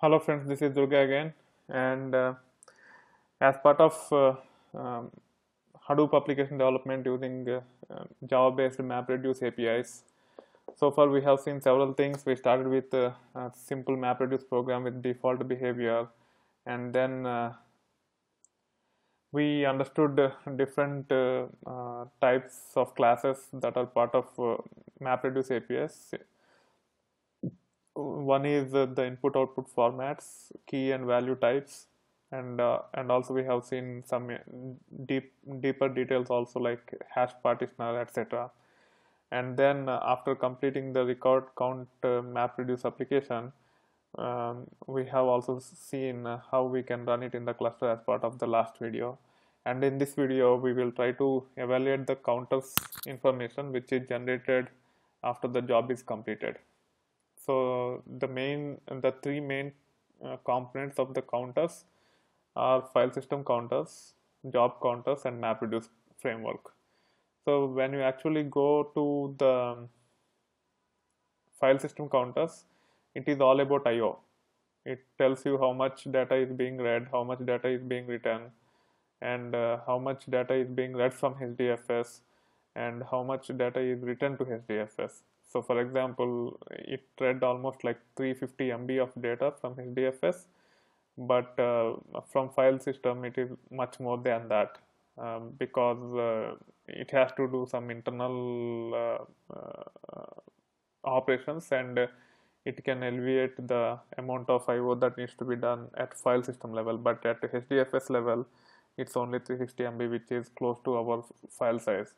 Hello friends, this is Durga again and uh, as part of uh, um, Hadoop application development using uh, uh, Java-based MapReduce APIs. So far we have seen several things. We started with uh, a simple MapReduce program with default behavior and then uh, we understood uh, different types of classes that are part of MapReduce APIs one is uh, the input output formats key and value types and uh, and also we have seen some uh, deep deeper details also like hash partitioner etc and then uh, after completing the record count uh, map reduce application um, we have also seen uh, how we can run it in the cluster as part of the last video. And in this video we will try to evaluate the counters information which is generated after the job is completed so the main the three main uh, components of the counters are file system counters job counters and mapreduce framework. So when you actually go to the file system counters it is all about io it tells you how much data is being read how much data is being written and uh, how much data is being read from hdfs and how much data is written to hdfs so for example, it read almost like 350 MB of data from HDFS, but uh, from file system it is much more than that um, because uh, it has to do some internal uh, uh operations and it can alleviate the amount of IO that needs to be done at file system level. But at HDFS level, it's only 360 MB, which is close to our file size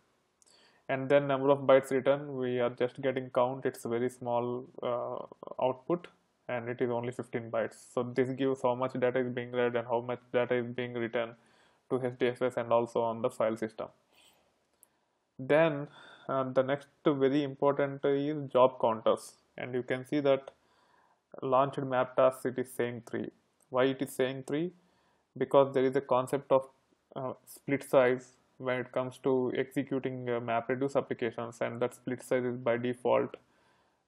and then number of bytes written we are just getting count. It's very small uh, output and it is only 15 bytes. So this gives how much data is being read and how much data is being written to HDFS and also on the file system. Then uh, the next very important is job counters. And you can see that launched map task it is saying 3 why it is saying 3 because there is a concept of uh, split size when it comes to executing uh, MapReduce applications and that split size is by default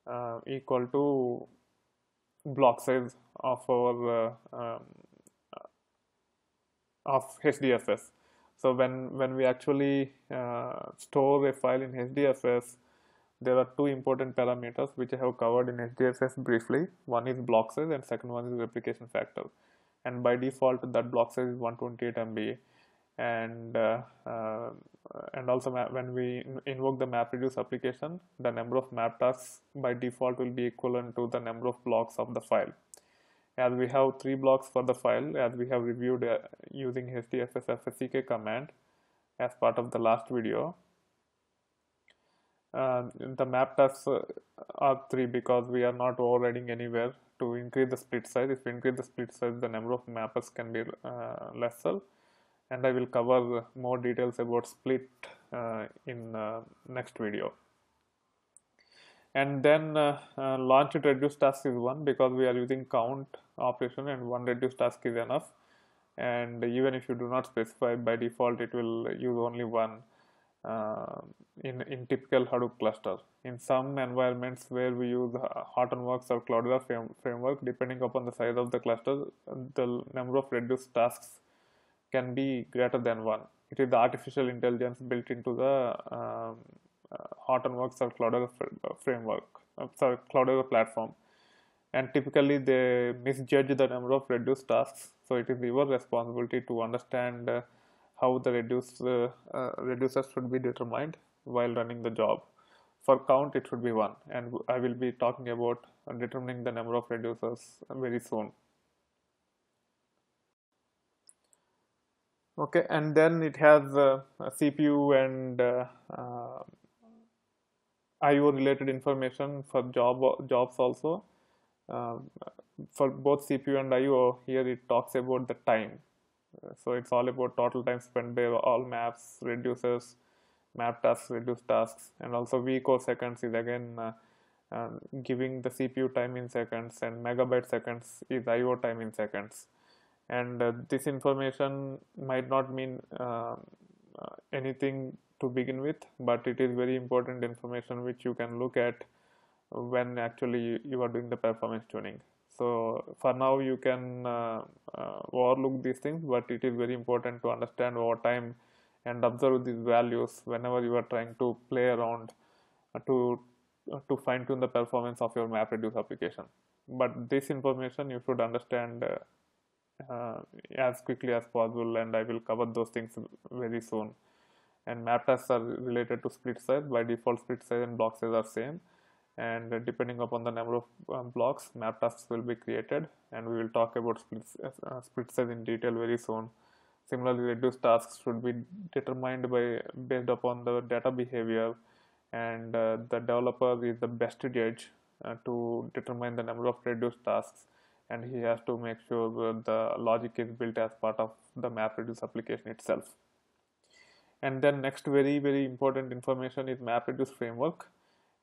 uh, equal to block size of our uh, um, uh, of HDFS. So when when we actually uh, store a file in HDFS, there are two important parameters which I have covered in HDFS briefly. One is block size and second one is replication factor. And by default, that block size is 128 MB and uh, uh, and also when we invoke the MapReduce application, the number of map tasks by default will be equivalent to the number of blocks of the file. As we have three blocks for the file, as we have reviewed uh, using HDFS command as part of the last video. Uh, the map tasks uh, are three because we are not overriding anywhere to increase the split size. If we increase the split size, the number of mappers can be uh, lesser and I will cover more details about split uh, in uh, next video. And then uh, uh launch it reduce task is one because we are using count operation and one reduce task is enough. And even if you do not specify by default, it will use only one uh, in, in typical Hadoop cluster. In some environments where we use Hortonworks or Cloudera frame, framework, depending upon the size of the cluster, the number of reduce tasks can be greater than 1. It is the artificial intelligence built into the um, uh, Hortonworks or Cloudera framework, uh, sorry, Cloudera platform. And typically they misjudge the number of reduced tasks. So it is your responsibility to understand uh, how the reduce, uh, uh, reducers should be determined while running the job. For count, it should be 1. And I will be talking about determining the number of reducers very soon. Okay and then it has uh, CPU and uh, uh, IO related information for job jobs also. Um, for both CPU and IO here it talks about the time. So it's all about total time spent by all maps reducers map tasks reduce tasks and also vcore seconds is again uh, uh, giving the CPU time in seconds and megabyte seconds is IO time in seconds and uh, this information might not mean uh, uh, anything to begin with but it is very important information which you can look at when actually you are doing the performance tuning. So for now you can uh, uh, overlook these things but it is very important to understand over time and observe these values whenever you are trying to play around uh, to to fine tune the performance of your MapReduce application. But this information you should understand uh, uh, as quickly as possible and I will cover those things very soon. And map tasks are related to split size. By default split size and block size are same. And depending upon the number of um, blocks map tasks will be created. And we will talk about split, uh, split size in detail very soon. Similarly reduce tasks should be determined by based upon the data behavior. And uh, the developer is the best judge uh, to determine the number of reduced tasks and he has to make sure that the logic is built as part of the map reduce application itself. And then next very very important information is MapReduce framework.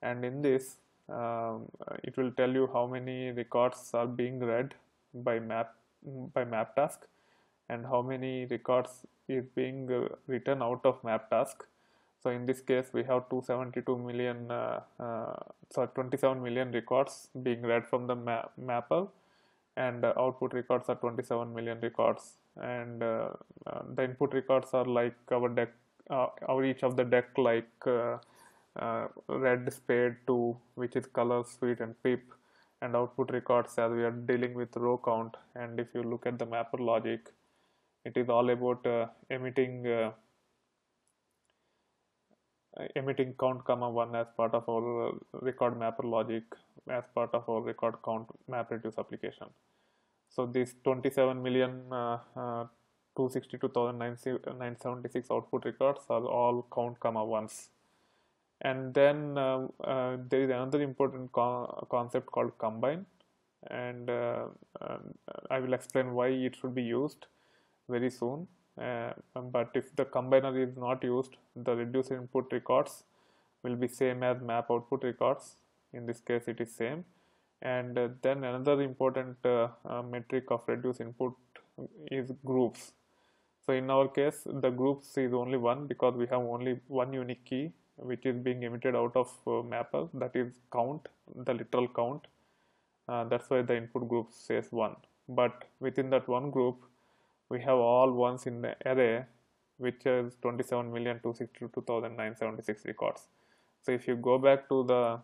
And in this um, it will tell you how many records are being read by map by map task and how many records is being uh, written out of map task. So in this case we have 272 million uh, uh, sorry 27 million records being read from the map mapper and uh, output records are 27 million records. And uh, uh, the input records are like our deck uh, our each of the deck like uh, red spade 2 which is color sweet and pip and output records as we are dealing with row count and if you look at the mapper logic it is all about emitting emitting count comma 1 as part of our record mapper logic as part of our record count map reduce application so this 27 million uh, uh, 262,976 output records are all count comma ones. And then uh, uh, there is another important co concept called combine. And uh, I will explain why it should be used very soon. But if the combiner is not used the reduced input records will be same as map output records. In this case it is same and uh, then another important uh, metric of reduce input is groups so in our case, the groups is only one because we have only one unique key which is being emitted out of uh, mapper that is count, the literal count. Uh, that's why the input group says one. But within that one group, we have all ones in the array which is 27,262,976 records. So if you go back to the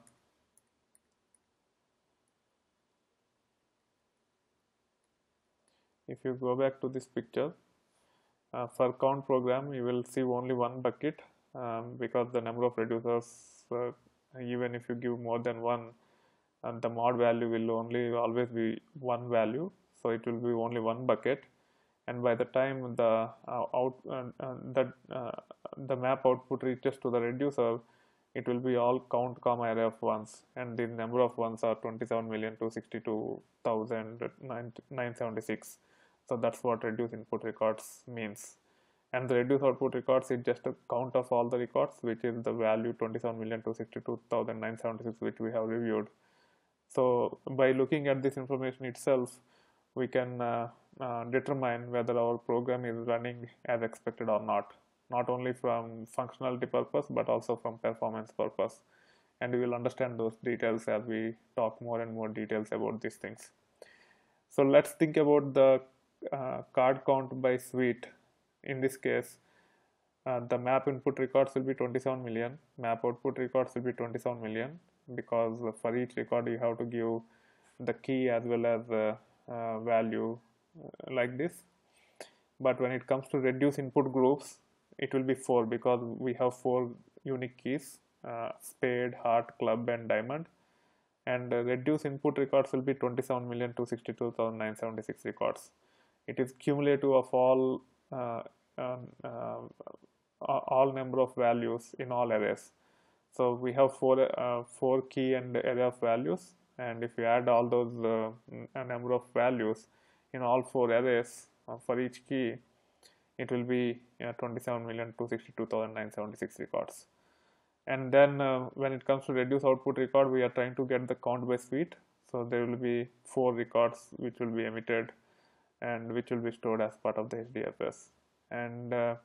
if you go back to this picture uh, for count program you will see only one bucket um, because the number of reducers uh, even if you give more than one and the mod value will only always be one value. So it will be only one bucket. And by the time the uh, out uh, that uh, the map output reaches to the reducer it will be all count comma array of ones. And the number of ones are 27 million to 62,976 so that's what reduce input records means. And the reduce output records is just a count of all the records which is the value 27,262,976 which we have reviewed. So by looking at this information itself we can uh, uh, determine whether our program is running as expected or not. Not only from functionality purpose but also from performance purpose. And we will understand those details as we talk more and more details about these things. So let's think about the card count by suite. In this case uh, the map input records will be 27 million. Map output records will be 27 million because for each record you have to give the key as well as the uh, value uh, like this. But when it comes to reduce input groups it will be 4 because we have 4 unique keys uh, spade heart club and diamond. And reduce input records will be 27 million to 62,976 records it is cumulative of all uh, um, uh, all number of values in all arrays. So we have four uh, four key and array of values. And if you add all those uh, number of values in all four arrays for each key it will be you know, 27 million 262,976 records. And then uh, when it comes to reduce output record we are trying to get the count by suite so there will be four records which will be emitted and which will be stored as part of the HDFS and uh,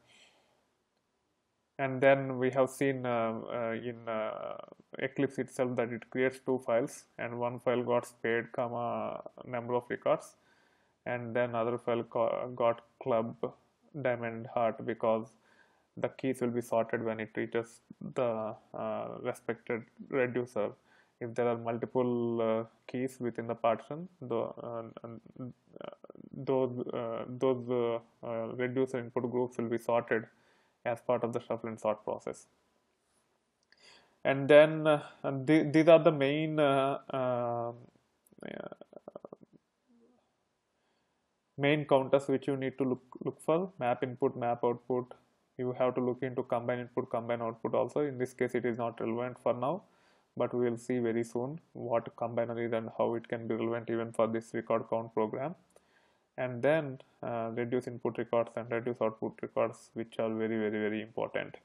and then we have seen uh, uh, in uh, Eclipse itself that it creates two files and one file got spade comma number of records and then other file got club diamond heart because the keys will be sorted when it reaches the uh, respected reducer. If there are multiple uh, keys within the partition the, uh, those those reducer input groups will be sorted as part of the shuffle and sort process. And then uh, th these are the main uh, uh, main counters which you need to look look for. Map input map output. You have to look into combine input combine output also. In this case it is not relevant for now but we will see very soon what combiner is and how it can be relevant even for this record count program and then uh, reduce input records and reduce output records which are very very very important.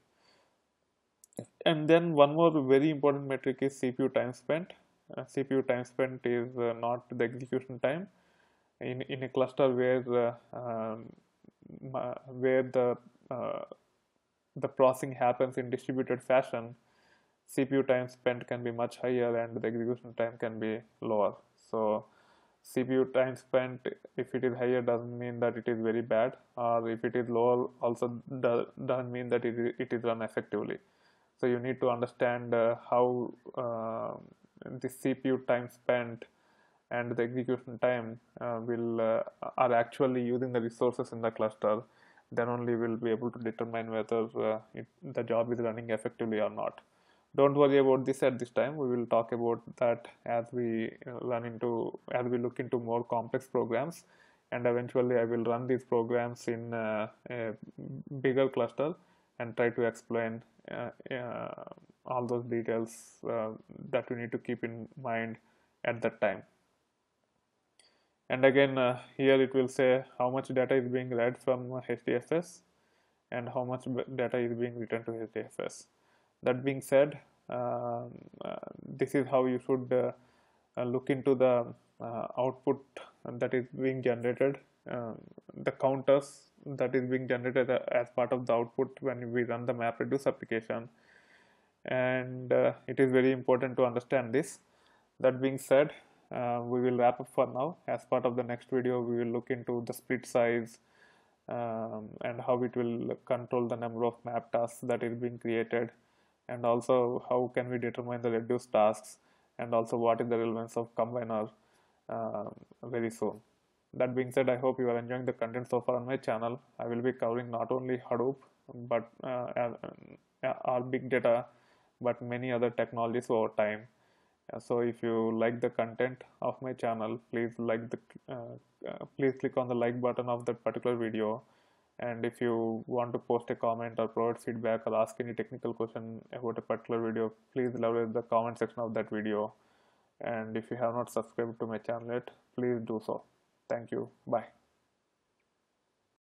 And then one more very important metric is CPU time spent. Uh, CPU time spent is uh, not the execution time. In, in a cluster where uh, um, where the uh, the processing happens in distributed fashion CPU time spent can be much higher and the execution time can be lower CPU time spent if it is higher doesn't mean that it is very bad. Or if it is lower also doesn't mean that it, it is run effectively. So you need to understand uh, how uh, the CPU time spent and the execution time uh, will uh, are actually using the resources in the cluster. Then only we'll be able to determine whether uh, it, the job is running effectively or not don't worry about this at this time. We will talk about that as we run into as we look into more complex programs. And eventually I will run these programs in uh, a bigger cluster and try to explain uh, uh, all those details uh, that we need to keep in mind at that time. And again uh, here it will say how much data is being read from HDFS and how much data is being written to HDFS that being said um, uh, this is how you should uh, uh, look into the output that is being generated. Um, the counters that is being generated as part of the output when we run the MapReduce application. And uh, it is very important to understand this. That being said uh, we will wrap up for now. As part of the next video we will look into the split size um, and how it will control the number of map tasks that is being created and also how can we determine the reduced tasks and also what is the relevance of combiner uh, very soon. That being said, I hope you are enjoying the content so far on my channel. I will be covering not only Hadoop but uh, uh, big data but many other technologies over time. So if you like the content of my channel, please like the uh, uh, please click on the like button of that particular video and if you want to post a comment or provide feedback or ask any technical question about a particular video please leave the comment section of that video. And if you have not subscribed to my channel yet please do so. Thank you. Bye